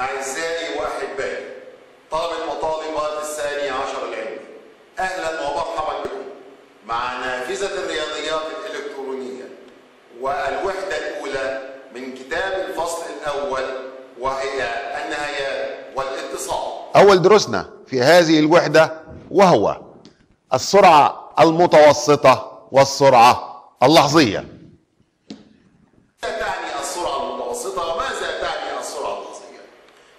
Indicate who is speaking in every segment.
Speaker 1: أعزائي وأحبائي طالب وطالبات الثاني عشر العلم. أهلا ومرحبا بكم مع نافذة الرياضيات الإلكترونية. والوحدة الأولى من كتاب الفصل الأول وهي النهايات والاتصال.
Speaker 2: أول دروسنا في هذه الوحدة وهو السرعة المتوسطة والسرعة اللحظية
Speaker 1: ماذا تعني السرعة المتوسطة وماذا تعني السرعة اللحظية؟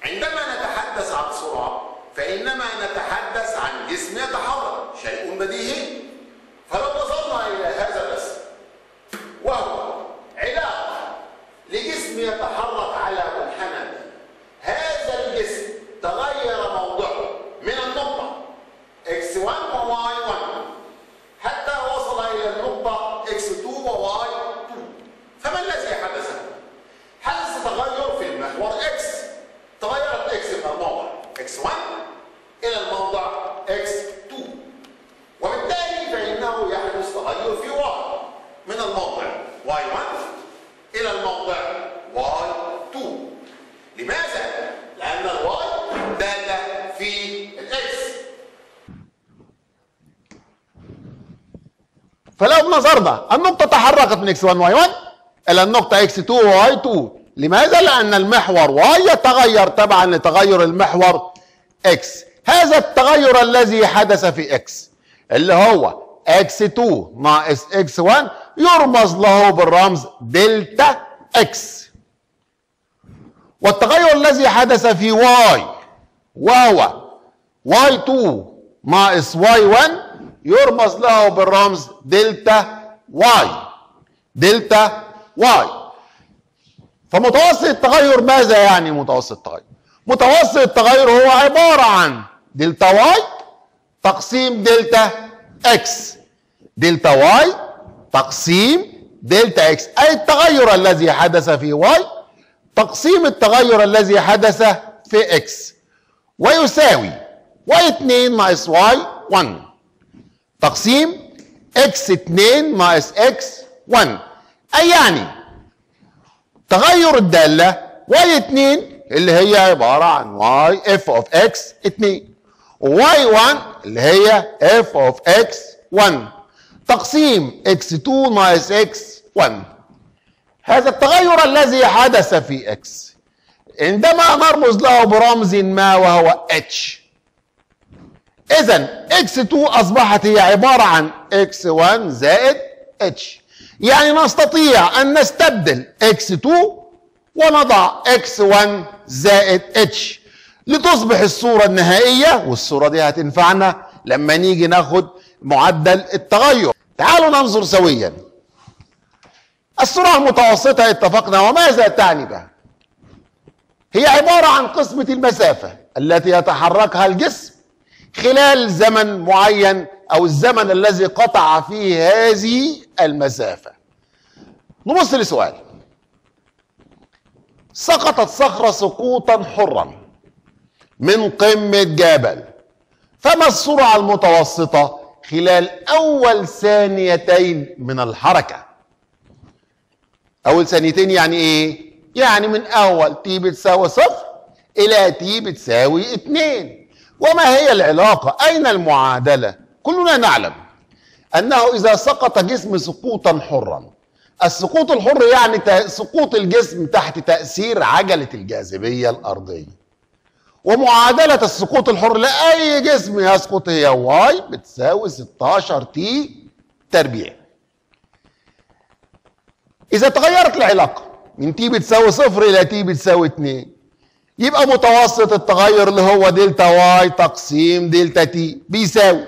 Speaker 1: عندما نتحدث عن سرعة فإنما نتحدث عن جسم يتحرك شيء بديهي فلو نظرنا إلى هذا الرسم وهو علاقة لجسم يتحرك على منحنى ما. هذا الجسم تغير موضعه من النقطة x1 و y1 حتى وصل إلى النقطة x2 و y2 فما الذي حدث؟ حدث تغير في المحور x تغيرت x من الموضع x1 إلى الموضع x2 وبالتالي فإنه يحدث تغير في y من الموضع y1 إلى الموضع y2 لماذا؟ لأن الواي دالة في الإكس
Speaker 2: فلو نظرنا النقطة تحركت من x1 y1 إلى النقطة x2 y2 لماذا؟ لأن المحور y يتغير تبعا لتغير المحور x هذا التغير الذي حدث في x اللي هو x2 ناقص x1 يرمز له بالرمز دلتا x والتغير الذي حدث في y وهو y2 ناقص y1 يرمز له بالرمز دلتا y دلتا y فمتوسط التغير ماذا يعني متوسط التغير متوسط التغير هو عبارة عن دلتا y تقسيم دلتا x دلتا y تقسيم دلتا x أي التغير الذي حدث في y تقسيم التغير الذي حدث في x ويساوي y2 ناقص y1 تقسيم x2 ناقص x1 أي يعني؟ تغير الدالة y2 اللي هي عبارة عن y f of x 2 y1 اللي هي f of x 1 تقسيم x2 ناقص x1 هذا التغير الذي حدث في x. عندما نرمز له برمز ما وهو h. اذا x2 أصبحت هي عبارة عن x1 زائد h يعني نستطيع أن نستبدل x2 ونضع x1 زائد h لتصبح الصورة النهائية والصورة دي هتنفعنا لما نيجي ناخد معدل التغير. تعالوا ننظر سويا. السرعة المتوسطة اتفقنا وماذا تعني بها. هي عبارة عن قسمة المسافة التي يتحركها الجسم خلال زمن معين أو الزمن الذي قطع فيه هذه المسافة. نبص لسؤال. سقطت صخرة سقوطا حرا من قمة جبل فما السرعة المتوسطة خلال أول ثانيتين من الحركة؟ أول ثانيتين يعني إيه؟ يعني من أول تي بتساوي صفر إلى تي بتساوي اتنين. وما هي العلاقة؟ أين المعادلة؟ كلنا نعلم أنه إذا سقط جسم سقوطا حرا. السقوط الحر يعني سقوط الجسم تحت تأثير عجلة الجاذبية الأرضية. ومعادلة السقوط الحر لأي جسم يسقط هي y؟ بتساوي 16 t تربيع. إذا تغيرت العلاقة من t بتساوي صفر إلى t بتساوي 2 يبقى متوسط التغير اللي هو دلتا y تقسيم دلتا t بيساوي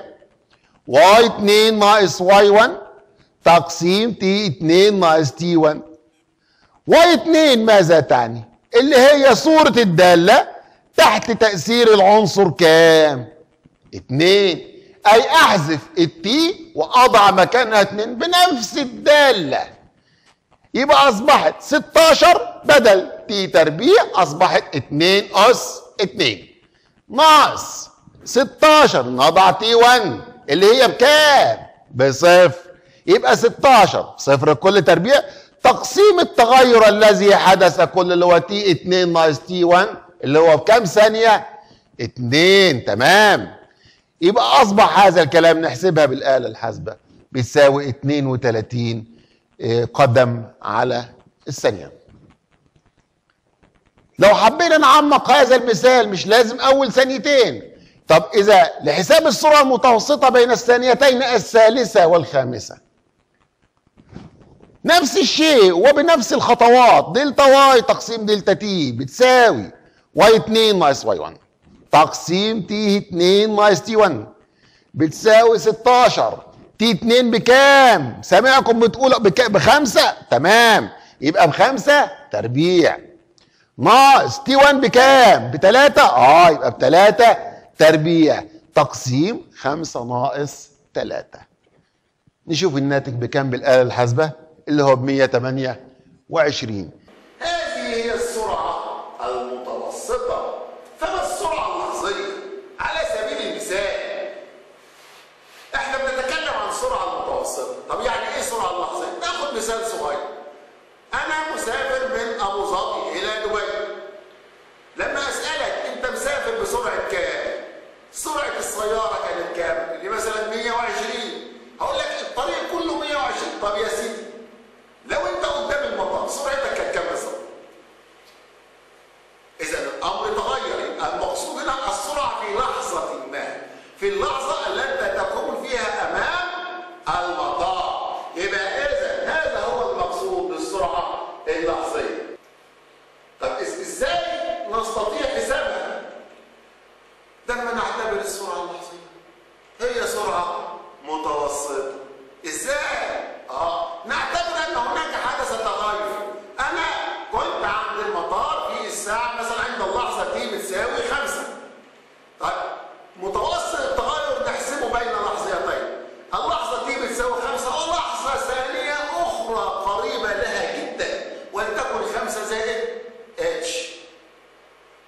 Speaker 2: y 2 ناقص y 1 تقسيم t 2 ناقص t 1 y 2 ماذا تعني؟ اللي هي صورة الدالة تحت تأثير العنصر كام؟ 2 أي أحذف ال t وأضع مكانها 2 بنفس الدالة يبقى أصبحت 16 بدل t تربيع أصبحت 2 أس 2 ناقص 16 نضع t 1 اللي هي بكام؟ بصفر. يبقى 16 صفر كل تربيع. تقسيم التغير الذي حدث كل اللي هو تي 2 ناقص تي 1 اللي هو بكام ثانية؟ اتنين. تمام. يبقى أصبح هذا الكلام نحسبها بالآلة الحاسبة. بتساوي 32 آه، قدم على الثانية. لو حبينا نعمق هذا المثال مش لازم أول ثانيتين. طب إذا لحساب السرعة المتوسطة بين الثانيتين الثالثة والخامسة. نفس الشيء وبنفس الخطوات. دلتا y تقسيم دلتا t بتساوي y 2 ناقص y 1 تقسيم t 2 ناقص t 1 بتساوي 16 t 2 بكام؟ سامعكم بتقول بك... بخمسة؟ تمام. يبقى بخمسة تربيع. ناقص تي 1 بكام؟ بتلاتة؟ آه يبقى بتلاتة تربيع. تقسيم خمسة ناقص تلاتة. نشوف الناتج بكام بالآلة الحاسبة؟ اللي هو ب 128
Speaker 1: هذه هي السرعة المتوسطة فما السرعة اللحظية على سبيل المثال إحنا بنتكلم عن السرعة المتوسطة طب يعني إيه السرعة اللحظية ناخد مثال صغير أنا مسافر من ابو ظبي إلى دبي لما اسألك انت مسافر بسرعة كام سرعة السيارة كانت كام اللي مثلا 120 هقول لك الطريق كله 120 طب يا سيدي لو انت قدام المطار سرعتك كانت كام بالظبط؟ إذا الأمر تغير يبقى المقصود هنا السرعة في لحظة ما في اللحظة التي تكون فيها امام المطار يبقى اذا هذا هو المقصود بالسرعه اللحظيه طب إز- إزاي نستطيع حسابها لما نعتبر السرعه اللحظيه هي سرعه متوسطه إزاي آه نعتبر ان هناك حدث تغير أنا كنت عند المطار في الساعة مثلا عند اللحظه دي بتساوي خمسة طيب متوسط التغير نحسبه بين لحظتين اللحظه دي بتساوي خمسة ولحظه ثانية أخرى قريبه لها جدا ولتكن خمسة زائد اتش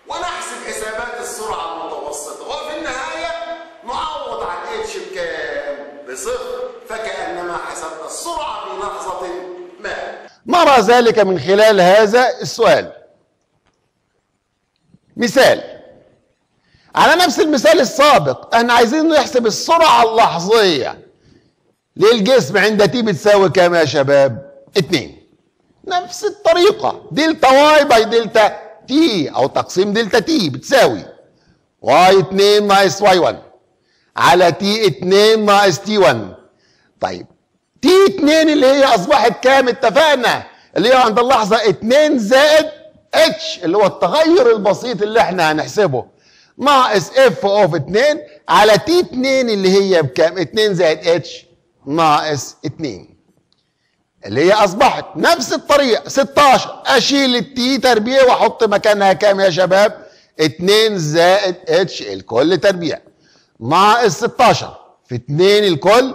Speaker 1: ونحسب حسابات السرعة المتوسطة وفي النهاية نعوض عن اتش بكام؟ بصفر فكأنما حسبنا السرعة في لحظة ما
Speaker 2: نرى ذلك من خلال هذا السؤال. مثال. على نفس المثال السابق إحنا عايزين نحسب السرعة اللحظية للجسم عند t بتساوي كام يا شباب؟ اتنين. نفس الطريقة. دلتا y by دلتا t أو تقسيم دلتا t بتساوي y 2 ناقص y 1 على t 2 ناقص t 1 طيب t 2 اللي هي أصبحت كام؟ اتفقنا. اللي هي عند اللحظة 2 زائد اتش اللي هو التغير البسيط اللي إحنا هنحسبه. ناقص f of 2 على t 2 اللي هي بكام؟ 2 زائد اتش ناقص 2 اللي هي اصبحت نفس الطريقة 16 اشيل ال t تربيع واحط مكانها كام يا شباب؟ 2 زائد اتش الكل تربيع. ناقص 16 في 2 الكل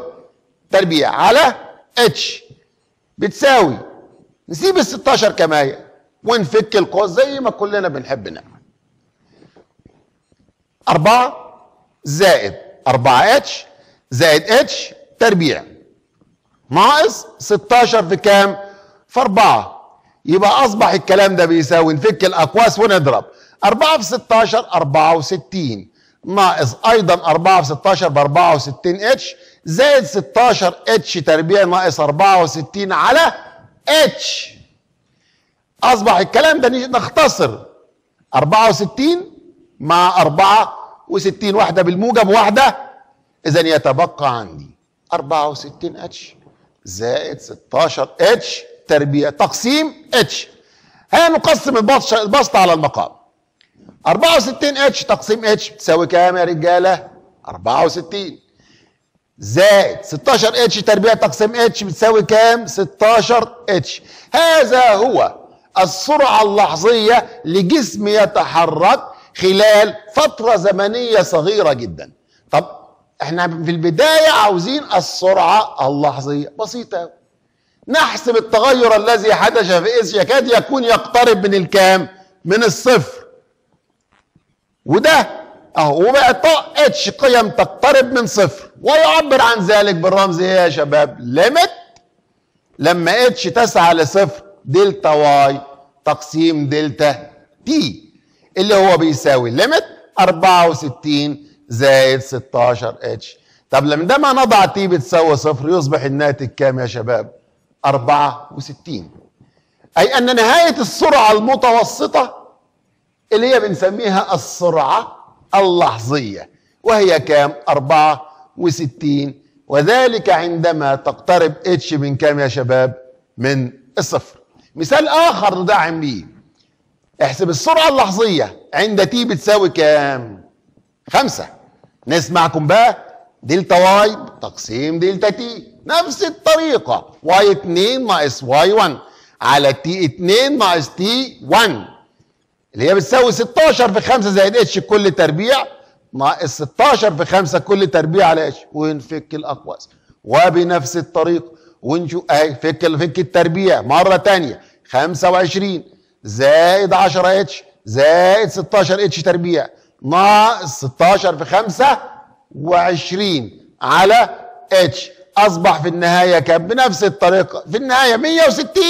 Speaker 2: تربيع على اتش. بتساوي نسيب ال 16 كما هي. ونفك القوس زي ما كلنا بنحب نعمل. 4 زائد 4 إتش زائد إتش تربيع. ناقص 16 في كام؟ في 4 يبقى أصبح الكلام ده بيساوي نفك الأقواس ونضرب. 4 في 16 64 ناقص أيضا 4 في 16 ب 64 إتش زائد 16 إتش تربيع ناقص 64 على اتش أصبح الكلام ده نختصر 64 مع 64 واحدة بالموجب واحدة. اذا يتبقى عندي 64 اتش زائد 16 اتش تربيع تقسيم اتش هنقسم البسط البسط على المقام. 64 اتش تقسيم اتش تساوي كام يا رجالة؟ 64 زائد 16 اتش تربيع تقسيم اتش بتساوي كام؟ 16 اتش هذا هو السرعة اللحظية لجسم يتحرك خلال فترة زمنية صغيرة جدا. طب إحنا في البداية عاوزين السرعة اللحظية. بسيطة أوي. نحسب التغير الذي حدث في s يكاد يكون يقترب من الكام؟ من الصفر. وده أهو إعطاء h قيم تقترب من صفر. ويعبر عن ذلك بالرمز إيه يا شباب؟ limit. لما h تسعى لصفر delta y تقسيم delta t اللي هو بيساوي limit 64 زائد 16 h طب لما ما نضع t بتساوي صفر يصبح الناتج كام يا شباب؟ 64 أي أن نهاية السرعة المتوسطة اللي هي بنسميها السرعة اللحظية وهي كام؟ 64 وذلك عندما تقترب اتش من كام يا شباب؟ من الصفر. مثال آخر ندعم به احسب السرعة اللحظية. عند تي بتساوي كام؟ خمسة. نسمعكم بقى؟ delta y تقسيم delta t نفس الطريقة. y 2 ناقص y 1 على t 2 ناقص t 1 اللي هي بتساوي 16 في 5 زائد إتش كل تربيع. ناقص 16 في 5 كل تربيع على إتش. ونفك الأقواس؟ وبنفس الطريقة ونشوف اهي فك فك التربيع مرة تانية. 25 زائد 10 إتش زائد 16 إتش تربيع. ناقص 16 في 5 و20 على إتش. أصبح في النهاية كام بنفس الطريقة. في النهاية 160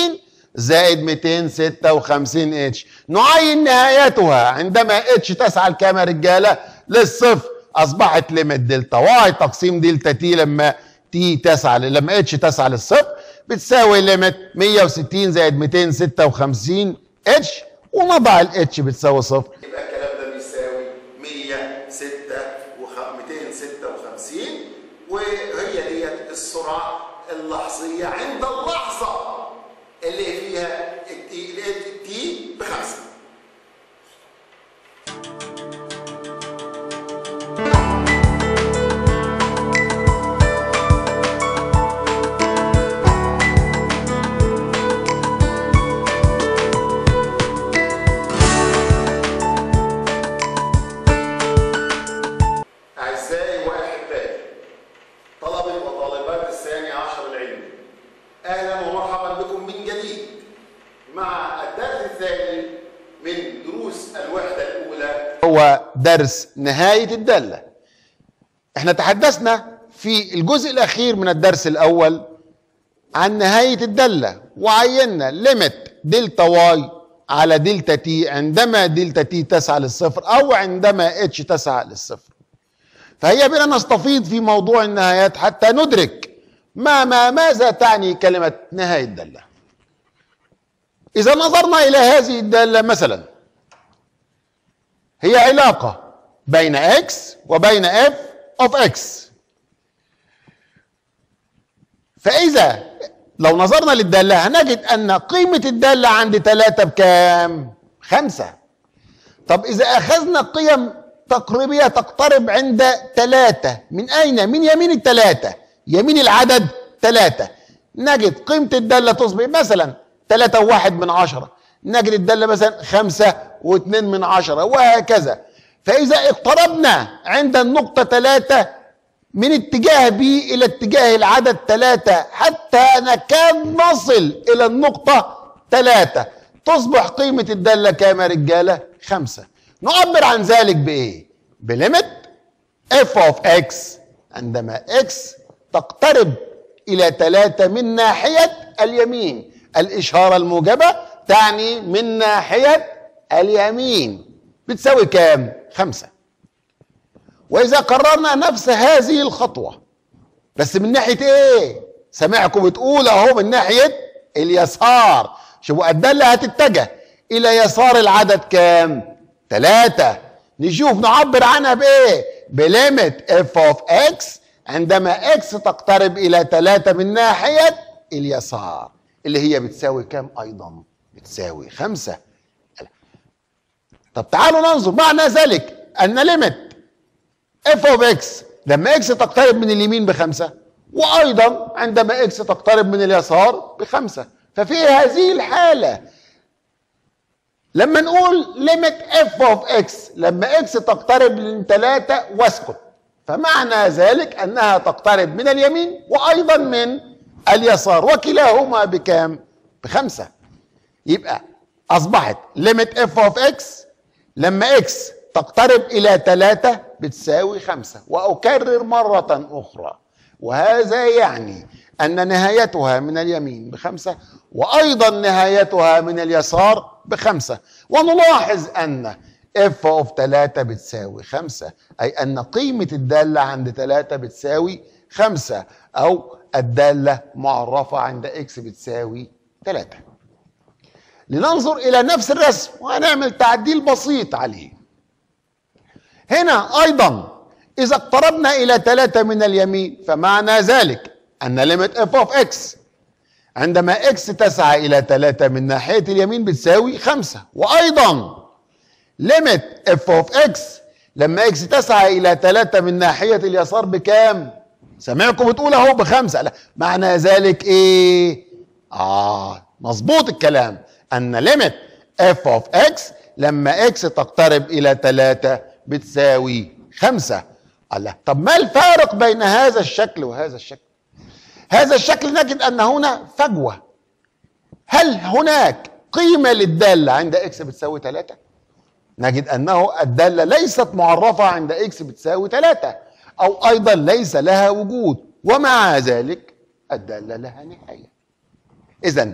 Speaker 2: زائد 256 إتش. نعين نهايتها. عندما إتش تسعى لكام يا رجالة للصفر أصبحت limit delta y تقسيم delta t لما t تسعى لما h تسعى للصفر بتساوي limit 160 زائد 256 إتش ونضع الإتش بتساوي صفر.
Speaker 1: يبقى الكلام ده بيساوي 106 و 256 وهي ديت السرعة اللحظية عند اللحظة. اللي فيها
Speaker 2: درس نهاية الدالة إحنا تحدثنا في الجزء الأخير من الدرس الأول عن نهاية الدالة وعينا limit delta y على delta t عندما delta t تسعى للصفر أو عندما اتش تسعى للصفر. فهيا بنا نستفيض في موضوع النهايات حتى ندرك ما ما ماذا تعني كلمة نهاية الدالة إذا نظرنا إلى هذه الدالة مثلا هي علاقة. بين x وبين f of x. فإذا لو نظرنا للدالة هنجد أن قيمة الدالة عند ثلاثة بكام؟ خمسة. طب إذا أخذنا قيم تقريبية تقترب عند ثلاثة من أين؟ من يمين الثلاثة يمين العدد ثلاثة نجد قيمة الدالة تصبح مثلا ثلاثة وواحد من عشرة. نجد الدالة مثلا خمسة واثنين من عشرة وهكذا. فإذا اقتربنا عند النقطة ثلاثة من اتجاه بي إلى اتجاه العدد ثلاثة حتى نكاد نصل إلى النقطة ثلاثة. تصبح قيمة الدالة كام يا رجالة؟ خمسة. نعبر عن ذلك بإيه؟ بليمت f of x. عندما x تقترب إلى ثلاثة من ناحية اليمين. الإشارة الموجبة تعني من ناحية اليمين. بتساوي كام؟ خمسة وإذا قررنا نفس هذه الخطوة بس من ناحية إيه؟ سامعكم بتقول أهو من ناحية اليسار شوفوا الدالة هتتجه إلى يسار العدد كام؟ ثلاثة نشوف نعبر عنها بإيه؟ ب limit f of x عندما x تقترب إلى ثلاثة من ناحية اليسار اللي هي بتساوي كام أيضا؟ بتساوي خمسة طب تعالوا ننظر معنى ذلك أن limit f of x لما x تقترب من اليمين بخمسة وأيضا عندما x تقترب من اليسار بخمسة. ففي هذه الحالة لما نقول limit f of x لما x تقترب من ثلاثة واسكت. فمعنى ذلك أنها تقترب من اليمين وأيضا من اليسار وكلاهما بكام؟ بخمسة. يبقى أصبحت limit f of x لما x تقترب إلى ثلاثة بتساوي خمسة وأكرر مرة أخرى. وهذا يعني أن نهايتها من اليمين بخمسة وأيضا نهايتها من اليسار بخمسة. ونلاحظ أن f of 3 بتساوي 5 أي أن قيمة الدالة عند 3 بتساوي 5 أو الدالة معرفة عند x بتساوي 3 لننظر إلى نفس الرسم وهنعمل تعديل بسيط عليه. هنا أيضا إذا اقتربنا إلى 3 من اليمين فمعنى ذلك أن limit f of x عندما x تسعى إلى 3 من ناحية اليمين بتساوي 5 وأيضا limit f of x لما x تسعى إلى 3 من ناحية اليسار بكام؟ سامعكم بتقول أهو بخمسة. لا معنى ذلك إيه؟ آه مظبوط الكلام. أن limit f of x لما x تقترب إلى 3 بتساوي 5 الله. طب ما الفارق بين هذا الشكل وهذا الشكل؟ هذا الشكل نجد أن هنا فجوة. هل هناك قيمة للدالة عند x بتساوي 3 نجد أنه الدالة ليست معرفة عند x بتساوي 3 أو أيضا ليس لها وجود ومع ذلك الدالة لها نهاية. اذا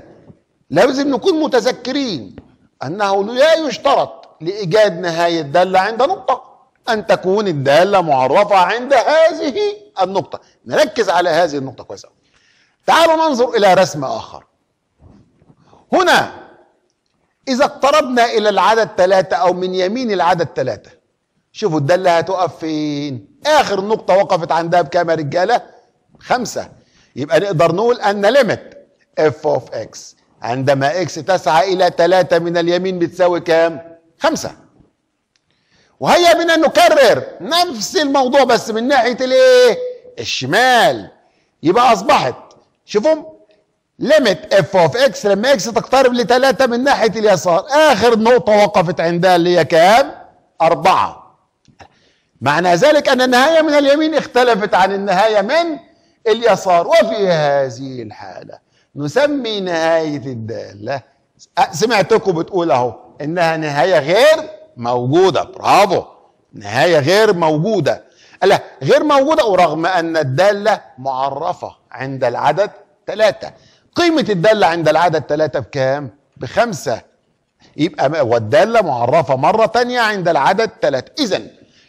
Speaker 2: لازم نكون متذكرين أنه لا يشترط لإيجاد نهاية دالة عند نقطة أن تكون الدالة معرفة عند هذه النقطة. نركز على هذه النقطة كويس تعالوا ننظر إلى رسم آخر. هنا إذا اقتربنا إلى العدد ثلاثة أو من يمين العدد ثلاثة. شوفوا الدالة هتقف فين؟ آخر نقطة وقفت عندها بكام يا رجالة خمسة. يبقى نقدر نقول أن ليميت f of x عندما x تسعى إلى ثلاثة من اليمين بتساوي كام؟ خمسة. وهيا بنا نكرر نفس الموضوع بس من ناحية الإيه؟ الشمال. يبقى أصبحت شوفوا limit f of x لما x تقترب لثلاثة من ناحية اليسار. آخر نقطة وقفت عندها اللي هي كام؟ أربعة. معنى ذلك أن النهاية من اليمين اختلفت عن النهاية من اليسار. وفي هذه الحالة نسمي نهاية الدالة. سمعتكم بتقول أهو إنها نهاية غير موجودة. برافو. نهاية غير موجودة. لا غير موجودة ورغم أن الدالة معرفة عند العدد ثلاثة. قيمة الدالة عند العدد ثلاثة بكام؟ بخمسة. يبقى والدالة معرفة مرة تانية عند العدد ثلاثة. إذا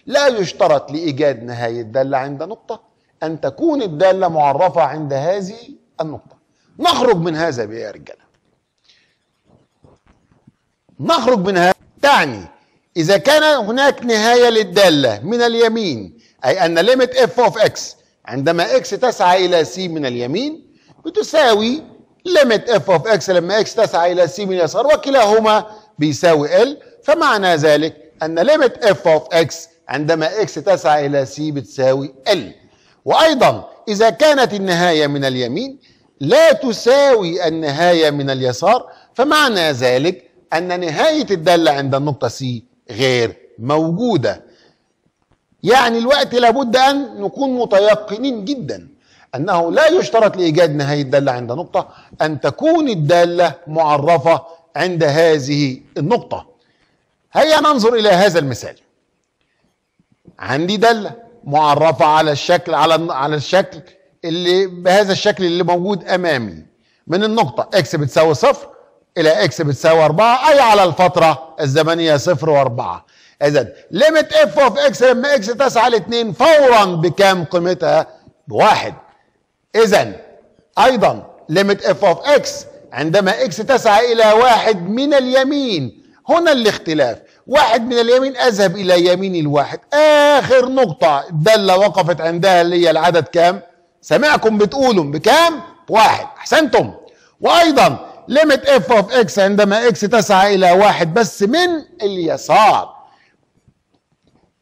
Speaker 2: لا يشترط لإيجاد نهاية دالة عند نقطة أن تكون الدالة معرفة عند هذه النقطة. نخرج من هذا يا رجالة. نخرج من هذا. تعني إذا كان هناك نهاية للدالة من اليمين أي أن limit f of x عندما x تسعى إلى c من اليمين بتساوي limit f of x لما x تسعى إلى c من اليسار وكلاهما بيساوي L فمعنى ذلك أن limit f of x عندما x تسعى إلى c بتساوي L وأيضا إذا كانت النهاية من اليمين لا تساوي النهاية من اليسار فمعنى ذلك أن نهاية الدالة عند النقطة سي غير موجودة. يعني الوقت لابد أن نكون متيقنين جدا أنه لا يشترط لإيجاد نهاية الدالة عند نقطة أن تكون الدالة معرفة عند هذه النقطة. هيا ننظر إلى هذا المثال. عندي دالة معرفة على الشكل على على الشكل اللي بهذا الشكل اللي موجود أمامي. من النقطة إكس بتساوي صفر إلى إكس بتساوي 4 أي على الفترة الزمنية صفر وأربعة. اذا limit f of x لما x تسعى لاثنين فورا بكام قيمتها؟ بواحد. اذا أيضا limit f of x عندما x تسعى إلى واحد من اليمين. هنا الاختلاف. واحد من اليمين أذهب إلى يمين الواحد. آخر نقطة الدالة وقفت عندها اللي هي العدد كام؟ سمعكم بتقولوا بكام؟ واحد. أحسنتم. وأيضا limit f of x عندما x تسعى إلى واحد بس من اليسار.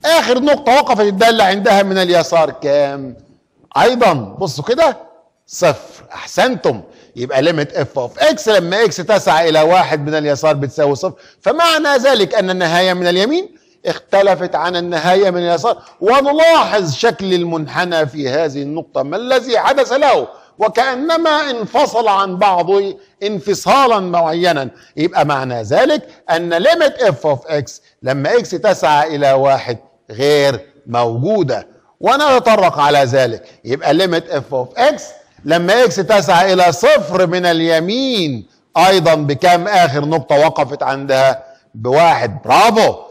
Speaker 2: آخر نقطة وقفت الدالة عندها من اليسار كام؟ أيضا بصوا كده. صفر. أحسنتم. يبقى limit f of x لما x تسعى إلى واحد من اليسار بتساوي صفر. فمعنى ذلك أن النهاية من اليمين اختلفت عن النهاية من اليسار. ونلاحظ شكل المنحنى في هذه النقطة ما الذي حدث له؟ وكأنما انفصل عن بعضه انفصالا معينا. يبقى معنى ذلك أن limit f of x لما x تسعى إلى واحد غير موجودة. ونتطرق على ذلك. يبقى limit f of x لما x تسعى إلى صفر من اليمين أيضا بكام آخر نقطة وقفت عندها؟ بواحد. برافو!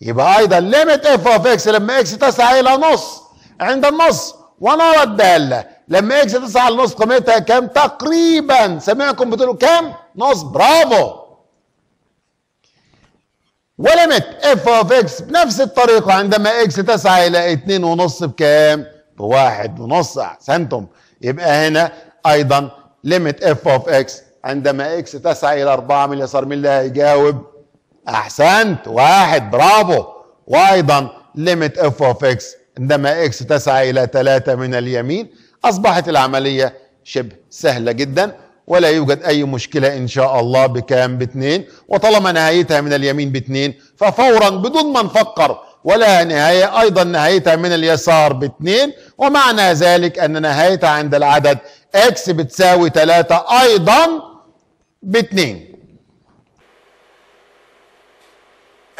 Speaker 2: يبقى أيضا limit f of x لما x تسعى إلى نص عند النص. ونرى الداله لما x تسعى لنص قيمتها كام؟ تقريبا. سامعكم بتقولوا كام؟ نص. برافو. و limit f of x بنفس الطريقة. عندما x تسعى إلى اتنين ونص بكام؟ بواحد ونص. أحسنتم. يبقى هنا أيضا limit f of x عندما x تسعى إلى أربعة من اليسار مين اللي هيجاوب؟ أحسنت. واحد برافو. وأيضا limit f of x عندما x تسعى إلى ثلاثة من اليمين أصبحت العملية شبه سهلة جدا ولا يوجد أي مشكلة إن شاء الله بكام؟ باثنين. وطالما نهايتها من اليمين باثنين ففورا بدون ما نفكر ولا نهاية أيضا نهايتها من اليسار باثنين. ومعنى ذلك أن نهايتها عند العدد إكس بتساوي ثلاثة أيضا باثنين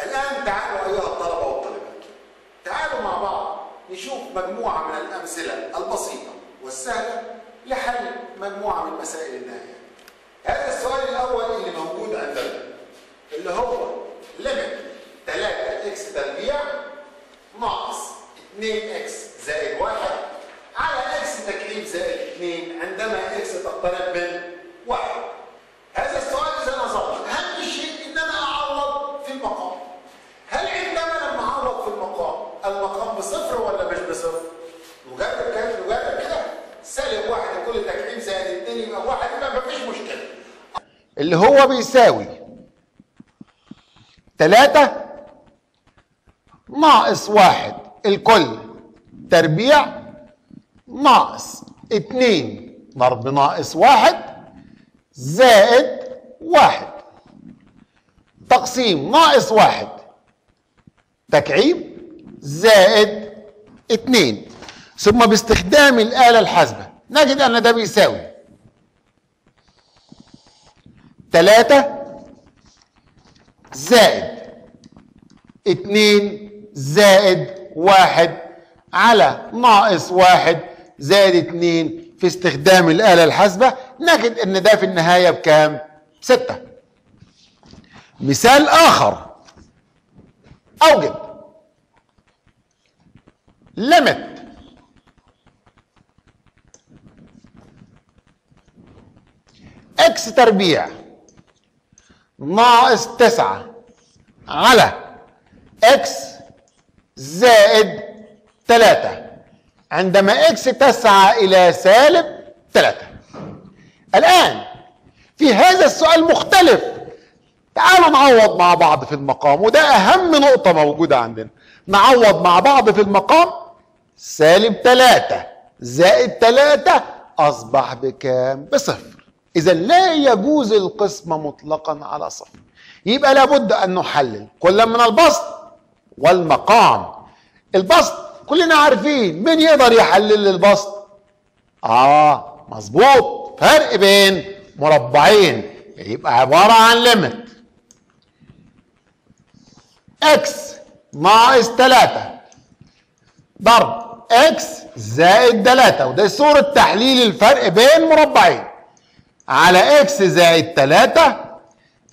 Speaker 1: الآن تعالوا أيها الطلبة والطالبات تعالوا مع بعض نشوف مجموعة من الأمثلة البسيطة والسهلة لحل مجموعة من مسائل النهاية. هذا السؤال الأول اللي موجود عندنا اللي هو limit 3 x تربيع ناقص 2 x زائد 1 على x تكعيب زائد 2 عندما x تقترب من 1 هذا السؤال إذا نظرنا أهم شيء إن أنا أعوض في المقام؟ هل عندما لما أعوض في المقام المقام بصفر ولا مش بصفر؟ مجرد كان مجرد كده سالب واحد كل تكعيب زائد اثنين يبقى واحد يبقى مفيش مشكلة
Speaker 2: اللي هو بيساوي ثلاثة ناقص واحد. الكل تربيع ناقص اتنين. ضرب ناقص واحد زائد واحد. تقسيم ناقص واحد. تكعيب زائد اتنين. ثم باستخدام الآلة الحاسبة. نجد أن ده بيساوي. تلاتة زائد اتنين زائد واحد على ناقص واحد زائد اتنين في استخدام الآلة الحاسبة. نجد أن ده في النهاية بكام؟ ستة. مثال آخر. أوجد. ليميت x تربيع. ناقص تسعة. على x زائد تلاتة. عندما x تسعى إلى سالب تلاتة. الآن في هذا السؤال مختلف. تعالوا نعوض مع بعض في المقام وده أهم نقطة موجودة عندنا. نعوض مع بعض في المقام. سالب تلاتة. زائد تلاتة أصبح بكام؟ بصفر. إذا لا يجوز القسمة مطلقا على صفر يبقى لابد أن نحلل. كل من البسط والمقام. البسط كلنا عارفين مين يقدر يحلل البسط؟ آه مظبوط. فرق بين مربعين. يبقى عبارة عن limit x ناقص 3 ضرب. x زائد 3 وده صورة تحليل الفرق بين مربعين. على إكس زائد 3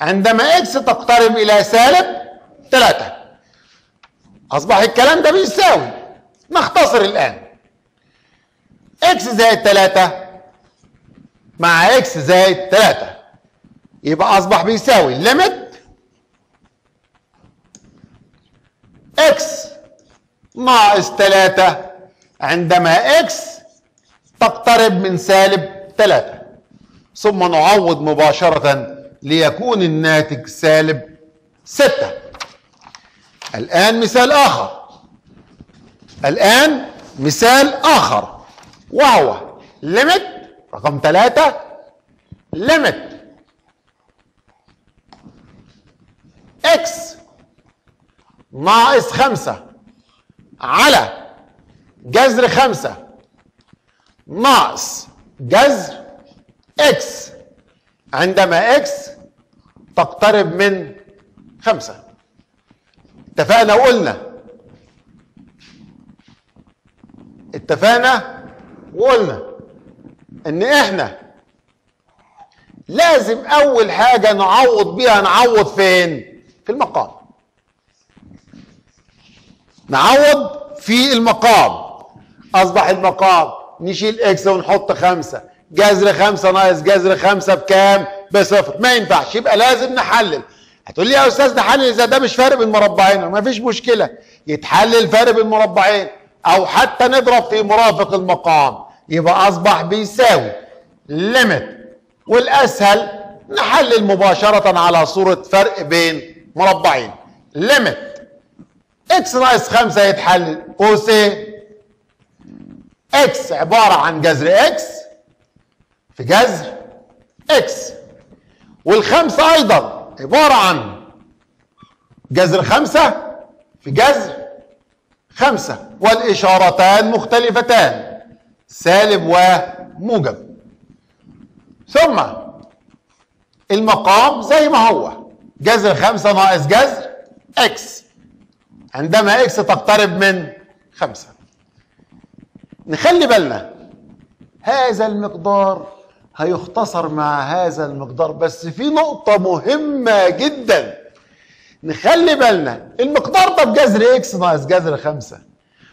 Speaker 2: عندما إكس تقترب إلى سالب 3 أصبح الكلام ده بيساوي. نختصر الآن. إكس زائد 3 مع إكس زائد 3 يبقى أصبح بيساوي limit x ناقص 3 عندما x تقترب من سالب 3 ثم نعوض مباشرة ليكون الناتج سالب 6 الآن مثال آخر. الآن مثال آخر. وهو limit رقم 3 limit x ناقص خمسة على جذر خمسة ناقص جذر x عندما x تقترب من خمسة. اتفقنا وقلنا. اتفقنا وقلنا إن إحنا لازم أول حاجة نعوض بيها نعوض فين؟ في المقام. نعوض في المقام. أصبح المقام نشيل إكس ونحط خمسة. جذر خمسة ناقص جذر خمسة بكام؟ بصفر. ما ينفعش. يبقى لازم نحلل. هتقول لي يا أستاذ نحلل اذا ده مش فارق بين مربعين. ما فيش مشكلة. يتحلل فرق بين مربعين. أو حتى نضرب في مرافق المقام. يبقى أصبح بيساوي limit والأسهل نحلل مباشرة على صورة فرق بين مربعين. limit x ناقص خمسة يتحلل. قوسين x عبارة عن جذر إكس في جذر إكس والخمسة أيضا عبارة عن جذر خمسة في جذر خمسة والإشارتان مختلفتان سالب وموجب. ثم المقام زي ما هو جذر خمسة ناقص جذر إكس عندما إكس تقترب من خمسة. نخلي بالنا هذا المقدار هيختصر مع هذا المقدار بس في نقطة مهمة جدا. نخلي بالنا المقدار ده بجذر x ناقص جذر خمسة.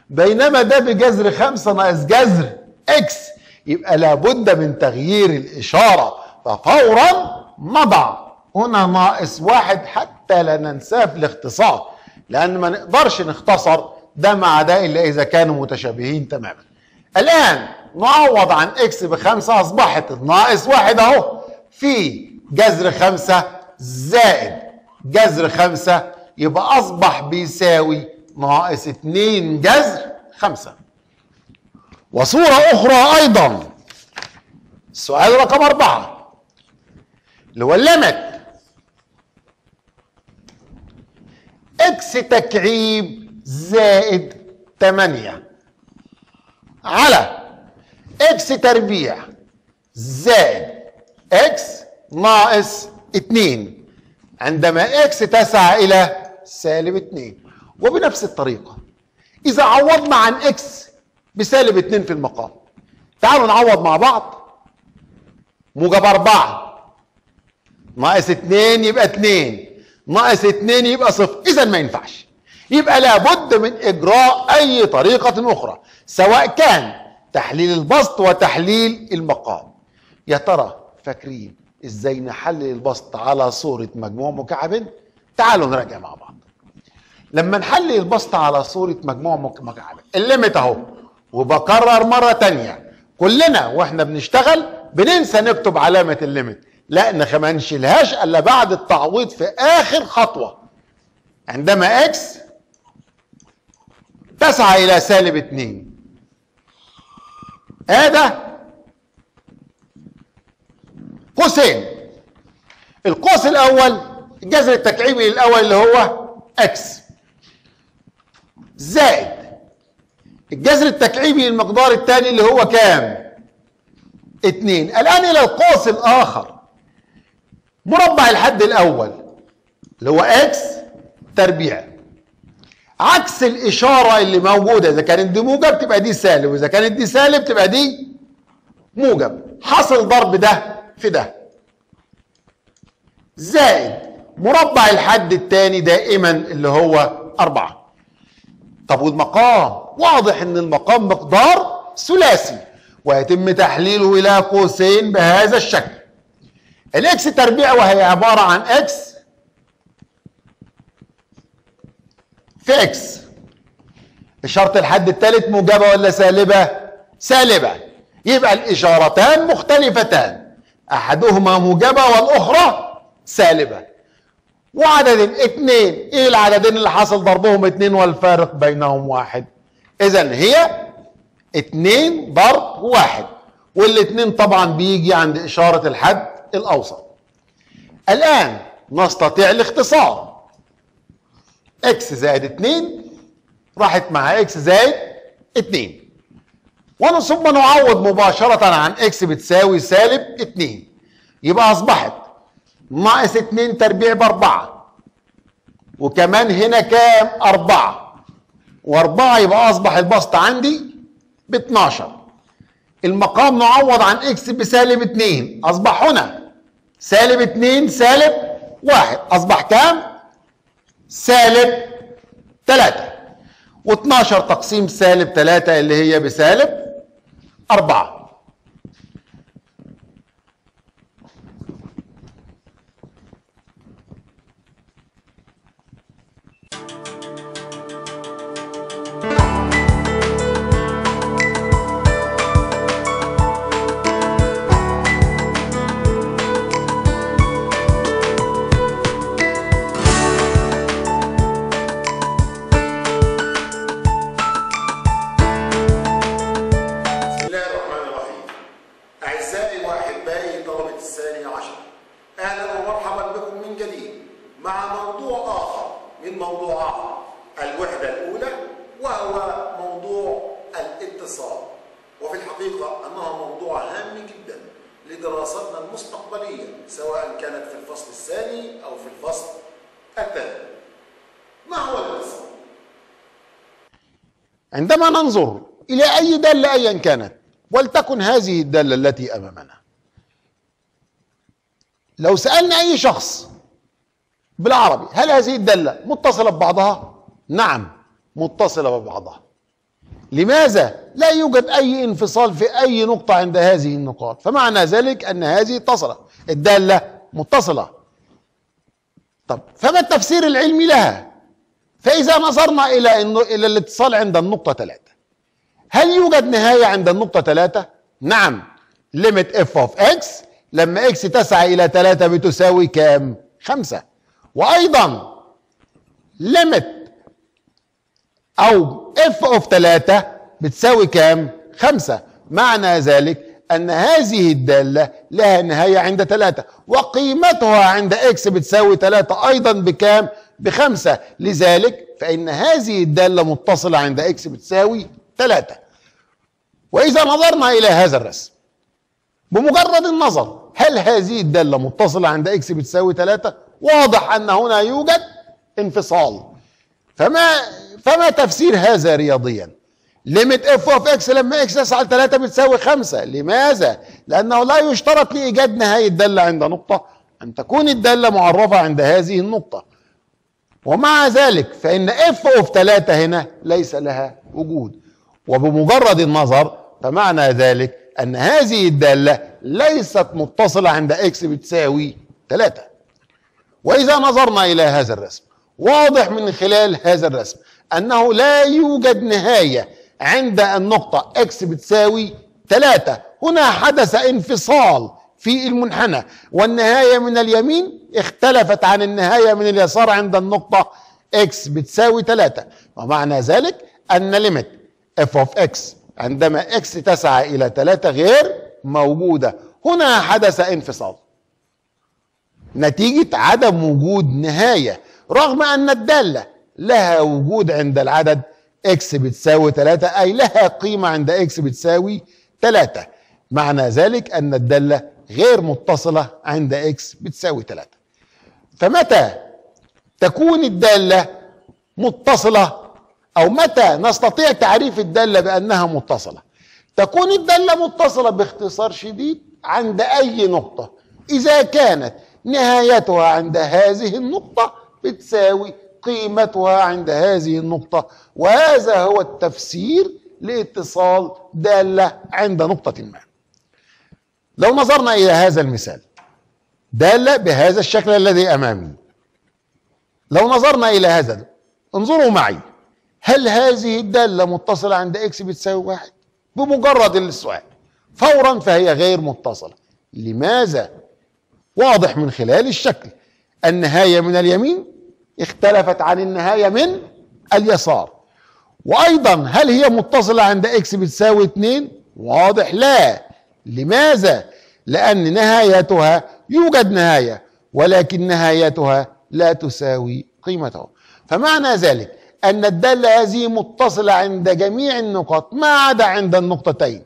Speaker 2: بينما ده بجذر خمسة ناقص جذر x. يبقى لابد من تغيير الإشارة ففورا نضع. هنا ناقص واحد حتى لا ننساه في الاختصار لأن ما نقدرش نختصر ده مع ده إلا إذا كانوا متشابهين تماما. الآن نعوض عن x بخمسة أصبحت ناقص واحد أهو. في جذر خمسة زائد جذر خمسة يبقى أصبح بيساوي ناقص اتنين جذر خمسة. وصورة أخرى أيضا. السؤال رقم أربعة. اللي هو الليمت إكس تكعيب زائد 8 على x تربيع زائد x ناقص 2 عندما x تسعى إلى سالب 2 وبنفس الطريقة إذا عوضنا عن x بسالب 2 في المقام تعالوا نعوض مع بعض. موجب 4 ناقص 2 يبقى 2 ناقص 2 يبقى صفر. اذا ما ينفعش. يبقى لابد من إجراء أي طريقة أخرى سواء كان تحليل البسط وتحليل المقام. يا ترى فاكرين إزاي نحلل البسط على صورة مجموع مكعبين؟ تعالوا نراجع مع بعض. لما نحلل البسط على صورة مجموع مكعبين الليمت أهو وبكرر مرة تانية. كلنا وإحنا بنشتغل بننسى نكتب علامة الليمت. لا ما نشيلهاش إلا بعد التعويض في آخر خطوة. عندما x تسعى إلى سالب 2 هذا قوسين. القوس الأول الجذر التكعيبي الأول اللي هو x زائد الجذر التكعيبي للمقدار الثاني اللي هو كام؟ اتنين الآن إلى القوس الآخر. مربع الحد الأول اللي هو إكس تربيع. عكس الإشارة اللي موجودة. إذا كانت دي موجب تبقى دي سالب وإذا كانت دي سالب تبقى دي موجب. حصل ضرب ده في ده. زائد مربع الحد الثاني دائما اللي هو أربعة. طب والمقام؟ واضح إن المقام مقدار ثلاثي ويتم تحليله إلى قوسين بهذا الشكل. ال x تربيع وهي عبارة عن إكس في إكس إشارة الحد الثالث موجبة ولا سالبة؟ سالبة. يبقى الإشارتان مختلفتان. أحدهما موجبة والأخرى سالبة. وعدد اثنين إيه العددين اللي حصل ضربهم اثنين والفارق بينهم واحد؟ اذا هي اثنين ضرب واحد. والاثنين طبعا بيجي عند إشارة الحد الأوسط. الآن نستطيع الاختصار. إكس زائد 2 راحت مع إكس زائد 2 ثم نعوض مباشرة عن x بتساوي سالب 2 يبقى أصبحت ناقص 2 تربيع بأربعة. وكمان هنا كام؟ أربعة. وأربعة يبقى أصبح البسط عندي ب 12 المقام نعوض عن إكس بسالب 2 أصبح هنا سالب 2 سالب 1 أصبح كام؟ سالب 3 و12 تقسيم سالب 3 اللي هي بسالب 4 عندما ننظر إلى أي دالة أيا كانت ولتكن هذه الدالة التي أمامنا. لو سألنا أي شخص بالعربي هل هذه الدالة متصلة ببعضها؟ نعم متصلة ببعضها. لماذا لا يوجد أي انفصال في أي نقطة عند هذه النقاط؟ فمعنى ذلك أن هذه اتصلة الدالة متصلة. طب فما التفسير العلمي لها؟ فإذا نظرنا إلى إنه إلى الاتصال عند النقطة ثلاثة هل يوجد نهاية عند النقطة ثلاثة؟ نعم limit f of x لما x تسعى إلى ثلاثة بتساوي كام؟ خمسة وأيضا limit أو f of ثلاثة بتساوي كام؟ خمسة معنى ذلك أن هذه الدالة لها نهاية عند ثلاثة وقيمتها عند x بتساوي ثلاثة أيضا بكام؟ بخمسة لذلك فإن هذه الدالة متصلة عند x بتساوي ثلاثة وإذا نظرنا إلى هذا الرسم بمجرد النظر هل هذه الدالة متصلة عند x بتساوي ثلاثة؟ واضح أن هنا يوجد انفصال فما فما تفسير هذا رياضيا؟ limit f of x لما x تسعى 3 بتساوي 5 لماذا؟ لأنه لا يشترط لإيجاد نهاية دالة عند نقطة أن تكون الدالة معرفة عند هذه النقطة ومع ذلك فإن f of 3 هنا ليس لها وجود. وبمجرد النظر فمعنى ذلك أن هذه الدالة ليست متصلة عند x بتساوي 3 وإذا نظرنا إلى هذا الرسم واضح من خلال هذا الرسم أنه لا يوجد نهاية عند النقطة x بتساوي 3 هنا حدث انفصال في المنحنى. والنهاية من اليمين اختلفت عن النهاية من اليسار عند النقطة x بتساوي 3 ومعنى ذلك أن limit f of x عندما x تسعى إلى 3 غير موجودة. هنا حدث انفصال. نتيجة عدم وجود نهاية. رغم أن الدالة لها وجود عند العدد x بتساوي 3 أي لها قيمة عند x بتساوي 3 معنى ذلك أن الدالة غير متصلة عند x بتساوي 3 فمتى تكون الدالة متصلة أو متى نستطيع تعريف الدالة بأنها متصلة؟ تكون الدالة متصلة باختصار شديد عند أي نقطة. إذا كانت نهايتها عند هذه النقطة بتساوي قيمتها عند هذه النقطة. وهذا هو التفسير لاتصال دالة عند نقطة ما. لو نظرنا إلى هذا المثال دالة بهذا الشكل الذي أمامي. لو نظرنا إلى هذا انظروا معي. هل هذه الدالة متصلة عند إكس بتساوي واحد؟ بمجرد السؤال. فورا فهي غير متصلة. لماذا؟ واضح من خلال الشكل. النهاية من اليمين اختلفت عن النهاية من اليسار. وأيضا هل هي متصلة عند إكس بتساوي 2 واضح لا. لماذا لأن نهايتها يوجد نهاية ولكن نهايتها لا تساوي قيمتها فمعنى ذلك أن الدالة هذه متصلة عند جميع النقاط ما عدا عند النقطتين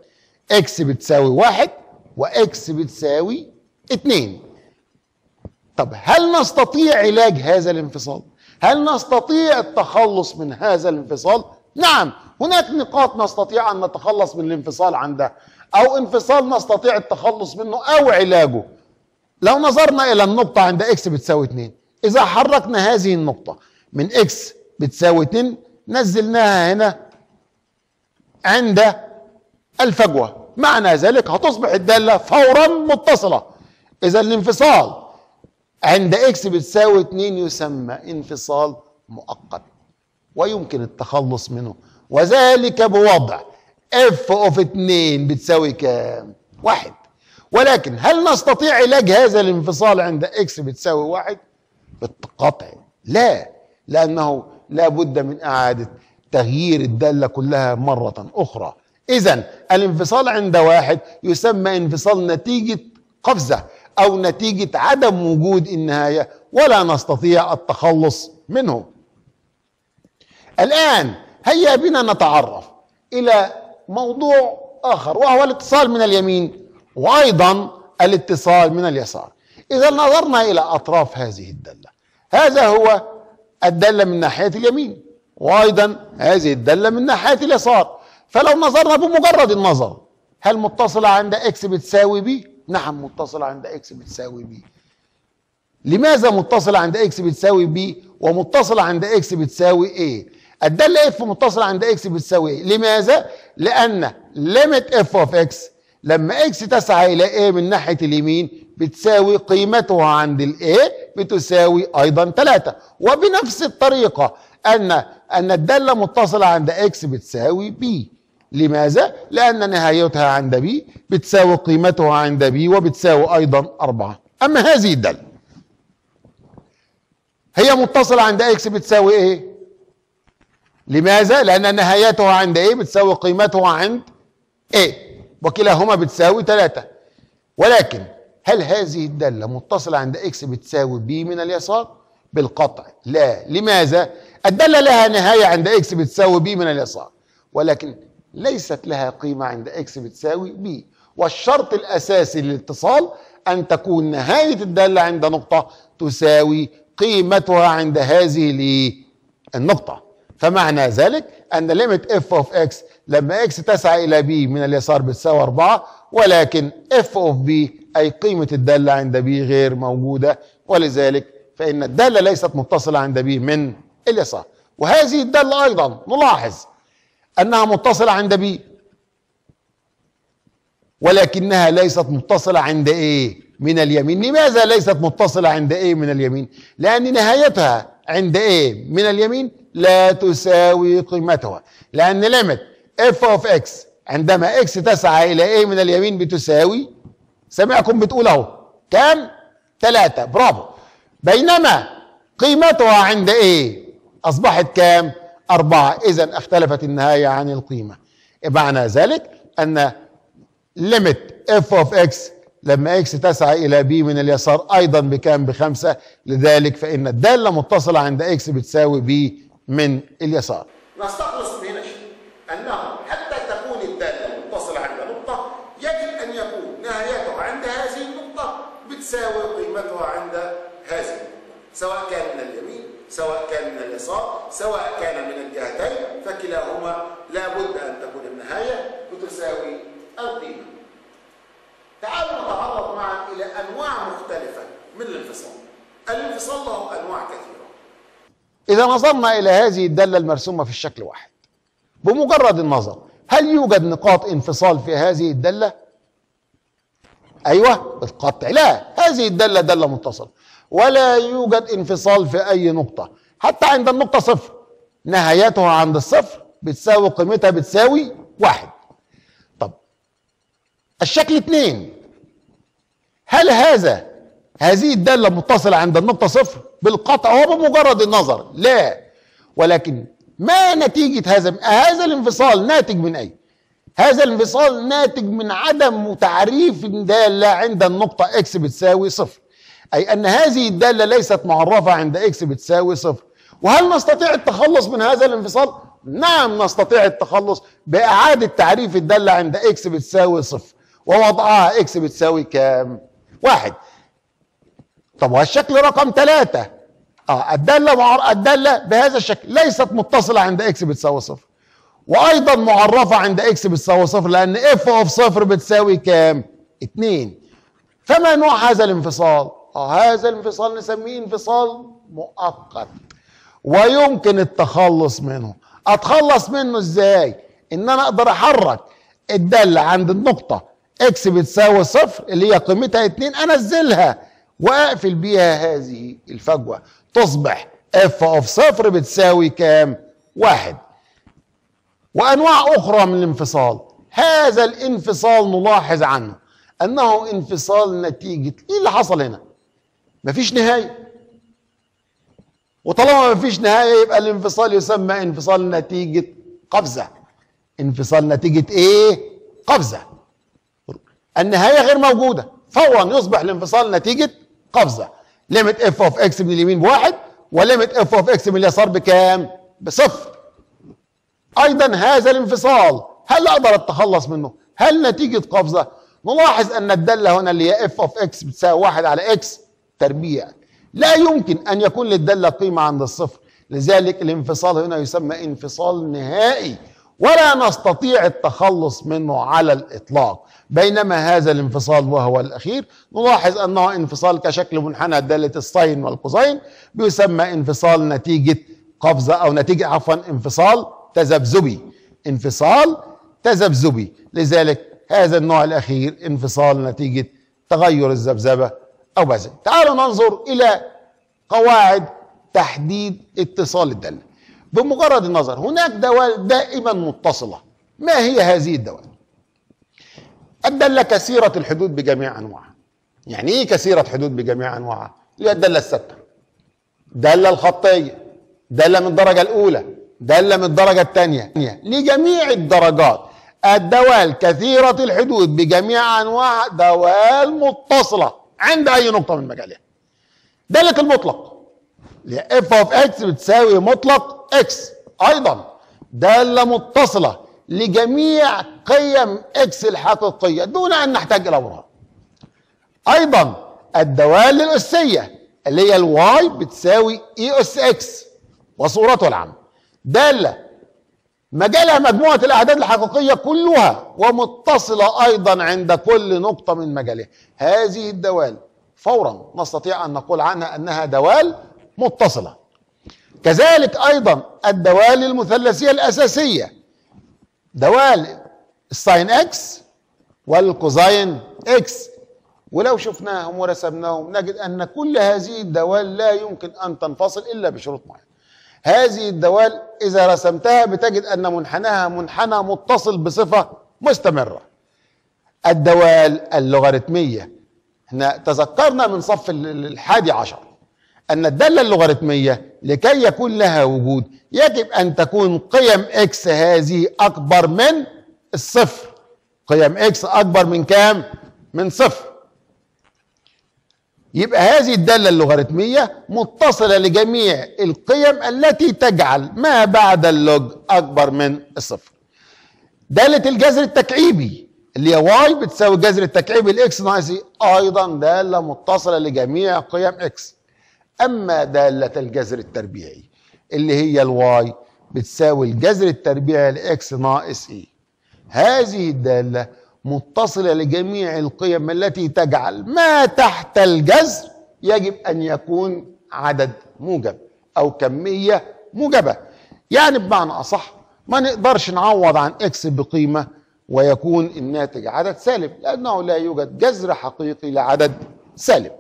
Speaker 2: إكس بتساوي واحد واكس بتساوي اتنين طب هل نستطيع علاج هذا الانفصال؟ هل نستطيع التخلص من هذا الانفصال؟ نعم هناك نقاط نستطيع أن نتخلص من الانفصال عندها أو انفصال نستطيع التخلص منه أو علاجه. لو نظرنا إلى النقطة عند x بتساوي 2 إذا حركنا هذه النقطة من x بتساوي 2 نزلناها هنا عند الفجوة. معنى ذلك هتصبح الدالة فورا متصلة. إذا الانفصال عند x بتساوي 2 يسمى انفصال مؤقت ويمكن التخلص منه وذلك بوضع f of 2 بتساوي كام؟ واحد. ولكن هل نستطيع علاج هذا الانفصال عند x بتساوي واحد؟ بالقطع. لا. لأنه لا بد من إعادة تغيير الدالة كلها مرة أخرى. إذا الانفصال عند واحد يسمى انفصال نتيجة قفزة أو نتيجة عدم وجود النهاية ولا نستطيع التخلص منه. الآن هيا بنا نتعرف إلى موضوع آخر وهو الاتصال من اليمين وأيضا الاتصال من اليسار. إذا نظرنا إلى أطراف هذه الداله هذا هو الداله من ناحية اليمين وأيضا هذه الداله من ناحية اليسار. فلو نظرنا بمجرد النظر هل متصله عند x بتساوي b؟ نعم متصله عند x بتساوي b. لماذا متصله عند x بتساوي b؟ ومتصله عند x بتساوي a؟ الداله f متصله عند x بتساوي a؟ لماذا؟ لأن limit f of x لما x تسعى إلى a من ناحية اليمين بتساوي قيمتها عند ال a بتساوي أيضا 3 وبنفس الطريقة ان أن الدالة متصلة عند x بتساوي b لماذا؟ لأن نهايتها عند b بتساوي قيمتها عند b وبتساوي أيضا أربعة. أما هذه الدالة هي متصلة عند x بتساوي a؟ لماذا؟ لأن نهايتها عند a؟ بتساوي قيمتها عند a؟ وكلاهما بتساوي ثلاثة ولكن هل هذه الدالة متصلة عند x بتساوي b من اليسار؟ بالقطع. لا. لماذا؟ الدالة لها نهاية عند x بتساوي b من اليسار. ولكن ليست لها قيمة عند x بتساوي b. والشرط الأساسي للاتصال أن تكون نهاية الدالة عند نقطة تساوي قيمتها عند هذه النقطة. فمعنى ذلك أن limit f of x لما x تسعى إلى b من اليسار بتساوي 4 ولكن f of b أي قيمة الدالة عند b غير موجودة ولذلك فإن الدالة ليست متصلة عند b من اليسار. وهذه الدالة أيضا نلاحظ أنها متصلة عند b ولكنها ليست متصلة عند a من اليمين. لماذا ليست متصلة عند a من اليمين؟ لأن نهايتها عند a من اليمين لا تساوي قيمتها. لأن limit f of x عندما x تسعى إلى a من اليمين بتساوي سامعكم بتقول أهو كام؟ ثلاثة برافو. بينما قيمتها عند a أصبحت كام؟ أربعة. إذا اختلفت النهاية عن القيمة. معنى ذلك أن limit f of x لما x تسعى إلى b من اليسار أيضا بكام؟ بخمسة. لذلك فإن الدالة متصلة عند x بتساوي b من اليسار.
Speaker 1: نستخلص من هنا. أنه حتى تكون الدالة متصلة عند نقطة يجب أن يكون نهايتها عند هذه النقطة بتساوي قيمتها عند هذه النقطة. سواء كان من اليمين سواء كان من اليسار سواء كان من الجهتين فكلاهما لا بد أن تكون النهاية بتساوي القيمة. تعالوا نتعرض معا إلى أنواع مختلفة من الانفصال. الانفصال له أنواع كثيرة.
Speaker 2: إذا نظرنا إلى هذه الدالة المرسومة في الشكل واحد. بمجرد النظر هل يوجد نقاط انفصال في هذه الدالة؟ أيوة بالقطع. لا هذه الدالة دالة متصلة. ولا يوجد انفصال في أي نقطة. حتى عند النقطة صفر. نهايتها عند الصفر بتساوي قيمتها بتساوي واحد. طب الشكل اثنين. هل هذا هذه الدالة متصلة عند النقطة صفر بالقطع هو بمجرد النظر. لا. ولكن ما نتيجة هذا؟ هذا الانفصال ناتج من أي؟ هذا الانفصال ناتج من عدم تعريف دالة عند النقطة x بتساوي صفر. أي أن هذه الدالة ليست معرفة عند x بتساوي صفر. وهل نستطيع التخلص من هذا الانفصال؟ نعم نستطيع التخلص بإعادة تعريف الدالة عند x بتساوي صفر ووضعها x بتساوي كام؟ واحد. طب والشكل رقم ثلاثة آه الدالة مع... الدالة بهذا الشكل ليست متصلة عند x بتساوي صفر. وأيضا معرفة عند x بتساوي صفر لأن f of صفر بتساوي كام؟ اتنين. فما نوع هذا الانفصال؟ آه هذا الانفصال نسميه انفصال مؤقت. ويمكن التخلص منه. أتخلص منه إزاي؟ إن أنا أقدر أحرك الدالة عند النقطة x بتساوي صفر اللي هي قيمتها اتنين أنزلها. واقفل بيها هذه الفجوة. تصبح f of صفر بتساوي كام؟ واحد. وأنواع أخرى من الانفصال. هذا الانفصال نلاحظ عنه. أنه انفصال نتيجة إيه اللي حصل هنا؟ مفيش نهاية. وطالما مفيش نهاية يبقى الانفصال يسمى انفصال نتيجة قفزة. انفصال نتيجة إيه؟ قفزة. النهاية غير موجودة. فورا يصبح الانفصال نتيجة قفزة. limit f of x من اليمين بواحد و limit f of x من اليسار بكام؟ بصفر. أيضا هذا الانفصال هل أقدر أتخلص منه؟ هل نتيجة قفزة؟ نلاحظ أن الدالة هنا اللي هي f of x بتساوي واحد على x تربيع. لا يمكن أن يكون للدالة قيمة عند الصفر. لذلك الانفصال هنا يسمى انفصال نهائي. ولا نستطيع التخلص منه على الإطلاق. بينما هذا الانفصال وهو الأخير نلاحظ أنه انفصال كشكل منحنى داله ال sine وال cosine بيسمى انفصال نتيجة قفزة أو نتيجة عفوا انفصال تذبذبي. انفصال تذبذبي. لذلك هذا النوع الأخير انفصال نتيجة تغير الذبذبة أو بذل. تعالوا ننظر إلى قواعد تحديد اتصال الدالة. بمجرد النظر. هناك دوال دائما متصلة. ما هي هذه الدوال الداله كثيرة الحدود بجميع أنواعها. يعني إيه كثيرة حدود بجميع أنواعها؟ اللي هي الداله الثابتة. داله الخطية. داله من الدرجة الأولى. داله من الدرجة الثانية. لجميع الدرجات. الدوال كثيره الحدود بجميع أنواعها دوال متصلة. عند أي نقطة من مجالها. داله المطلق. اللي f of x بتساوي مطلق x أيضا. دالة متصلة لجميع قيم x الحقيقية دون أن نحتاج إلى برهان أيضا الدوال الأسية اللي هي ال y بتساوي a أس x وصورته العامه دالة مجالها مجموعة الاعداد الحقيقية كلها ومتصلة أيضا عند كل نقطة من مجالها. هذه الدوال فورا نستطيع أن نقول عنها أنها دوال متصلة. كذلك أيضا الدوال المثلثية الأساسية. دوال ال sine x وال cosine x ولو شفناهم ورسمناهم نجد أن كل هذه الدوال لا يمكن أن تنفصل إلا بشروط معينة. هذه الدوال إذا رسمتها بتجد أن منحناها منحنى متصل بصفة مستمرة. الدوال اللوغاريتميه إحنا تذكرنا من صف الحادي عشر. أن الدالة اللوغاريتمية لكي يكون لها وجود يجب أن تكون قيم x هذه أكبر من الصفر. قيم x أكبر من كام؟ من صفر. يبقى هذه الدالة اللوغاريتمية متصلة لجميع القيم التي تجعل ما بعد ال log أكبر من الصفر. دالة الجذر التكعيبي اللي هي y بتساوي الجذر التكعيبي ل x ناقص أيضا دالة متصلة لجميع قيم x أما دالة الجذر التربيعي اللي هي ال y بتساوي الجذر التربيعي ل x ناقص a هذه الدالة متصلة لجميع القيم التي تجعل ما تحت الجذر يجب أن يكون عدد موجب أو كمية موجبة. يعني بمعنى أصح ما نقدرش نعوض عن x بقيمة ويكون الناتج عدد سالب لأنه لا يوجد جذر حقيقي لعدد سالب.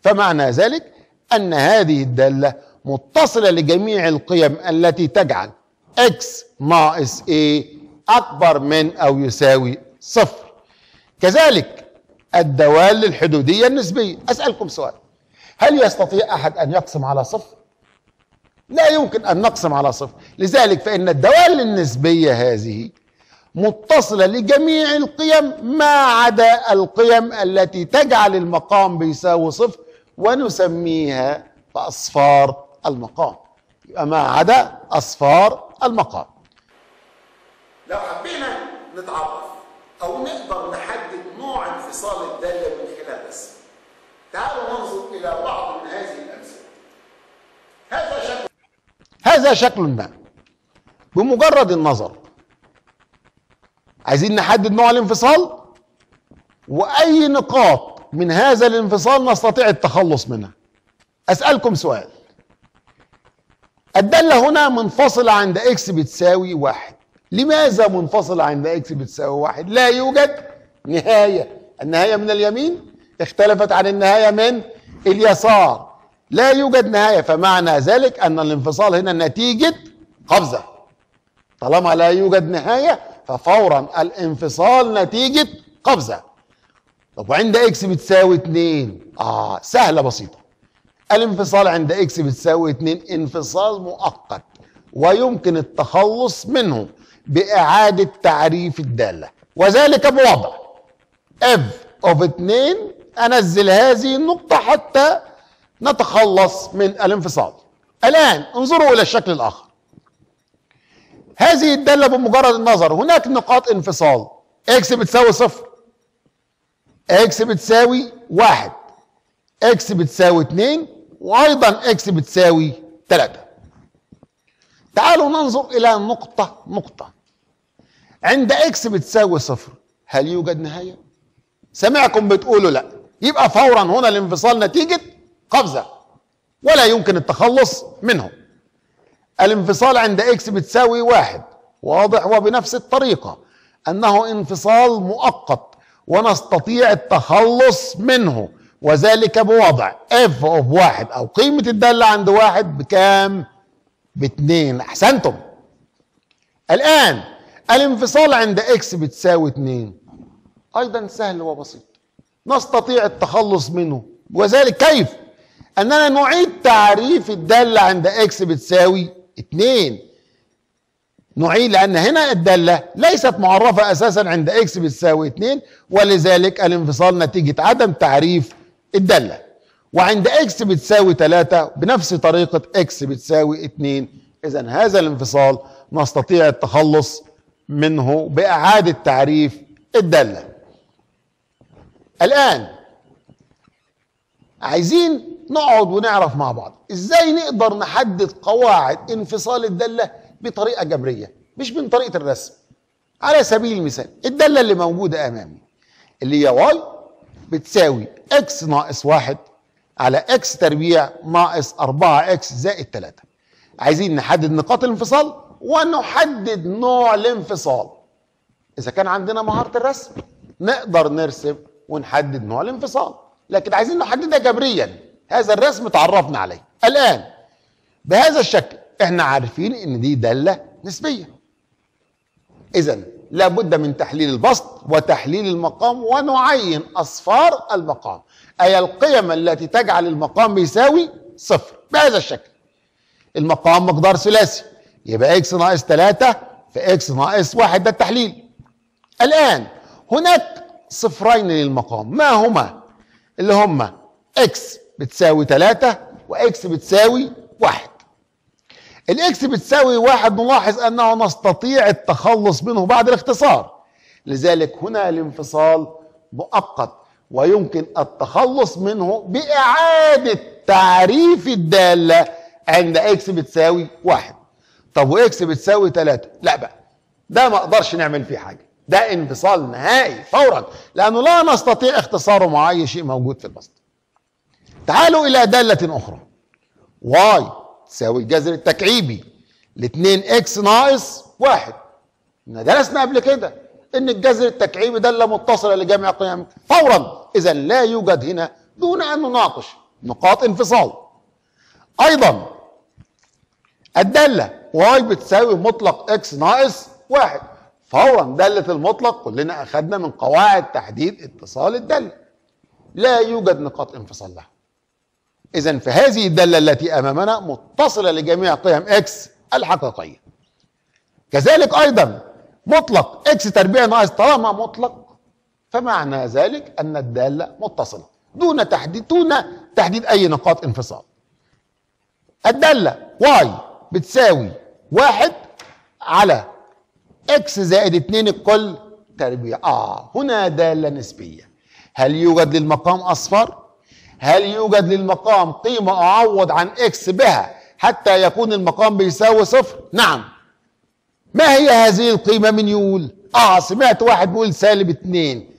Speaker 2: فمعنى ذلك أن هذه الدالة متصلة لجميع القيم التي تجعل إكس ناقص a أكبر من أو يساوي صفر. كذلك الدوال الحدوديه النسبية. أسألكم سؤال. هل يستطيع أحد أن يقسم على صفر؟ لا يمكن أن نقسم على صفر. لذلك فإن الدوال النسبية هذه متصلة لجميع القيم ما عدا القيم التي تجعل المقام بيساوي صفر ونسميها بأصفار المقام. يبقى ما عدا أصفار المقام.
Speaker 1: لو حبينا نتعرف أو نقدر نحدد نوع انفصال الدالة من خلال الرسم تعالوا ننظر إلى بعض من هذه الأمثلة. هذا شكل
Speaker 2: هذا شكل ما. بمجرد النظر. عايزين نحدد نوع الانفصال؟ وأي نقاط من هذا الانفصال نستطيع التخلص منها أسألكم سؤال. الدالة هنا منفصلة عند x بتساوي واحد. لماذا منفصلة عند x بتساوي واحد؟ لا يوجد نهاية. النهاية من اليمين اختلفت عن النهاية من اليسار. لا يوجد نهاية. فمعنى ذلك أن الانفصال هنا نتيجة قفزة. طالما لا يوجد نهاية ففورا الانفصال نتيجة قفزة. طب وعند x بتساوي 2 آه سهلة بسيطة. الانفصال عند x بتساوي 2 انفصال مؤقت ويمكن التخلص منه بإعادة تعريف الدالة. وذلك بوضع f of 2 أنزل هذه النقطة حتى نتخلص من الانفصال. الآن انظروا إلى الشكل الآخر. هذه الدالة بمجرد النظر هناك نقاط انفصال. x بتساوي صفر. x بتساوي واحد. x بتساوي اتنين وأيضا x بتساوي تلاتة. تعالوا ننظر إلى نقطة نقطة. عند x بتساوي صفر هل يوجد نهاية؟ سمعكم بتقولوا لا. يبقى فورا هنا الانفصال نتيجة قفزة ولا يمكن التخلص منه الانفصال عند x بتساوي واحد واضح وبنفس الطريقة أنه انفصال مؤقت. ونستطيع التخلص منه. وذلك بوضع f of واحد أو قيمة الدالة عند واحد بكام؟ باتنين. أحسنتم. الآن الانفصال عند x بتساوي اتنين. أيضا سهل وبسيط. نستطيع التخلص منه. وذلك كيف؟ أننا نعيد تعريف الدالة عند x بتساوي اتنين. نعيد لأن هنا الدالة ليست معرفة أساسا عند x بتساوي اتنين ولذلك الانفصال نتيجة عدم تعريف الدالة. وعند x بتساوي تلاتة بنفس طريقة x بتساوي اتنين. اذا هذا الانفصال نستطيع التخلص منه بإعادة تعريف الدالة. الآن عايزين نقعد ونعرف مع بعض. إزاي نقدر نحدد قواعد انفصال الدالة بطريقة جبرية مش من طريقة الرسم. على سبيل المثال الدالة اللي موجودة أمامي اللي هي واي بتساوي إكس ناقص واحد على إكس تربيع ناقص 4 إكس زائد 3 عايزين نحدد نقاط الانفصال ونحدد نوع الانفصال. إذا كان عندنا مهارة الرسم نقدر نرسم ونحدد نوع الانفصال. لكن عايزين نحددها جبريا. هذا الرسم تعرفنا عليه. الآن بهذا الشكل إحنا عارفين إن دي دالة نسبية. إذا لابد من تحليل البسط وتحليل المقام ونعين أصفار المقام. أي القيم التي تجعل المقام بيساوي صفر بهذا الشكل. المقام مقدار ثلاثي. يبقى إكس ناقص 3 في إكس ناقص 1 ده التحليل. الآن هناك صفرين للمقام. ما هما؟ اللي هما إكس بتساوي 3 وإكس بتساوي 1 الاكس بتساوي واحد نلاحظ أنه نستطيع التخلص منه بعد الاختصار. لذلك هنا الانفصال مؤقت ويمكن التخلص منه بإعادة تعريف الدالة عند x بتساوي واحد. طب و x بتساوي ثلاثة لا بقى ده ما أقدرش نعمل فيه حاجة ده انفصال نهائي فورا لأنه لا نستطيع اختصاره مع أي شيء موجود في البسط تعالوا إلى دالة أخرى. y. تساوي الجذر التكعيبي. 2 x ناقص واحد. إحنا درسنا قبل كده إن الجذر التكعيبي داله متصله لجميع قيم فورا. اذا لا يوجد هنا دون أن نناقش نقاط انفصال. أيضا الدالة y بتساوي مطلق x ناقص واحد. فورا دالة المطلق كلنا أخذنا من قواعد تحديد اتصال الدالة. لا يوجد نقاط انفصال لها. اذا فهذه الداله التي أمامنا متصلة لجميع قيم x الحقيقية. كذلك أيضا مطلق x تربيع ناقص طالما مطلق فمعنى ذلك أن الدالة متصلة دون تحديد دون تحديد أي نقاط انفصال. الدالة y بتساوي واحد على x زائد اتنين الكل تربيع. آه هنا دالة نسبية. هل يوجد للمقام اصفار هل يوجد للمقام قيمة أعوض عن x بها حتى يكون المقام بيساوي صفر؟ نعم. ما هي هذه القيمة من يقول؟ آه سمعت واحد بيقول سالب اتنين.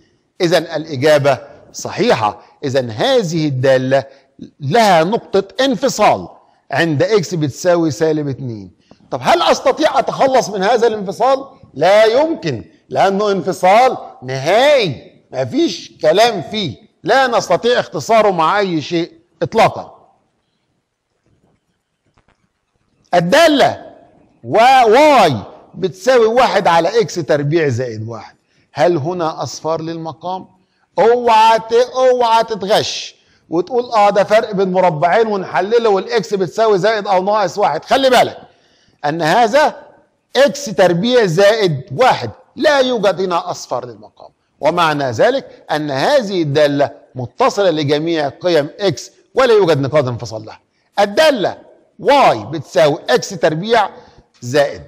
Speaker 2: إذا الإجابة صحيحة، إذا هذه الدالة لها نقطة انفصال عند إكس بتساوي سالب 2 طب هل أستطيع أتخلص من هذا الانفصال لا يمكن لأنه انفصال نهائي مفيش كلام فيه لا نستطيع اختصاره مع أي شيء اطلاقا. الدالة و y بتساوي واحد على x تربيع زائد واحد. هل هنا أصفار للمقام؟ أوعى أوعى تتغش وتقول آه ده فرق بين مربعين ونحلله وال x بتساوي زائد أو ناقص واحد. خلي بالك أن هذا x تربيع زائد واحد. لا يوجد هنا أصفار للمقام. ومعنى ذلك أن هذه الدالة متصلة لجميع قيم x ولا يوجد نقاط انفصال لها. الدالة y بتساوي x تربيع زائد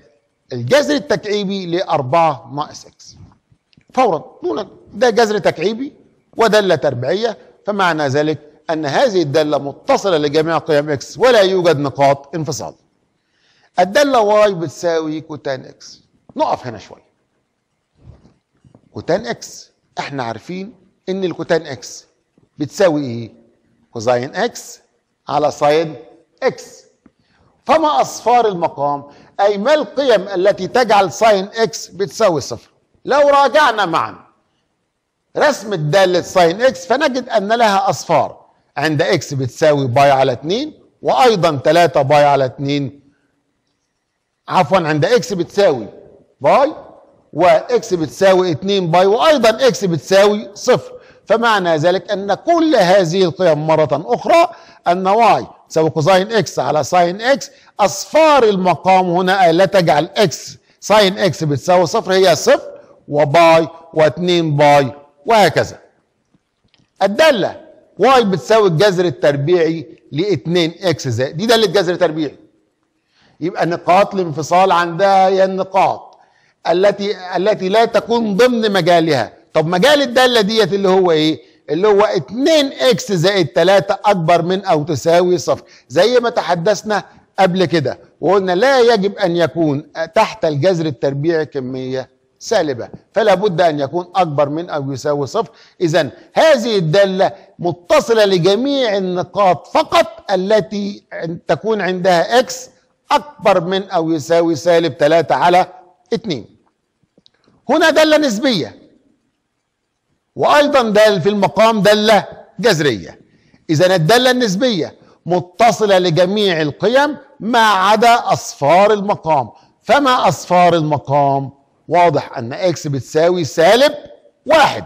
Speaker 2: الجذر التكعيبي لأربعة ناقص x فورا ده جذر تكعيبي ودالة تربيعية فمعنى ذلك أن هذه الدالة متصلة لجميع قيم x ولا يوجد نقاط انفصال. الدالة y بتساوي cotan x نقف هنا شوية. cotan x إحنا عارفين إن ال cotan x بتساوي إيه؟ cosine x على sine x فما أصفار المقام؟ أي ما القيم التي تجعل sine x بتساوي صفر؟ لو راجعنا معا رسم الدالة sine x فنجد أن لها أصفار. عند x بتساوي pi على 2 وأيضا 3 pi على 2 عفوا عند x بتساوي pi و x بتساوي 2 pi وأيضا x بتساوي صفر. فمعنى ذلك أن كل هذه القيم مرة أخرى أن y تساوي cosine x على sine x. أصفار المقام هنا لا تجعل x sine x بتساوي صفر هي صفر و pi واتنين pi وهكذا. الدالة y بتساوي الجذر التربيعي ل 2 x زائد. دي دالة جذر تربيعي. يبقى نقاط الانفصال عندها هي النقاط. التي التي لا تكون ضمن مجالها. طب مجال الدالة ديت اللي هو إيه؟ اللي هو 2 x زائد 3 أكبر من أو تساوي صفر. زي ما تحدثنا قبل كده وقلنا لا يجب أن يكون تحت الجذر التربيعي كمية سالبة. فلا بد أن يكون أكبر من أو يساوي صفر. اذا هذه الدالة متصلة لجميع النقاط فقط التي تكون عندها x أكبر من أو يساوي سالب 3 على 2 هنا دالة نسبية. وأيضا دال في المقام دالة جذرية. اذا الدالة النسبية متصلة لجميع القيم ما عدا أصفار المقام. فما أصفار المقام؟ واضح أن إكس بتساوي سالب واحد.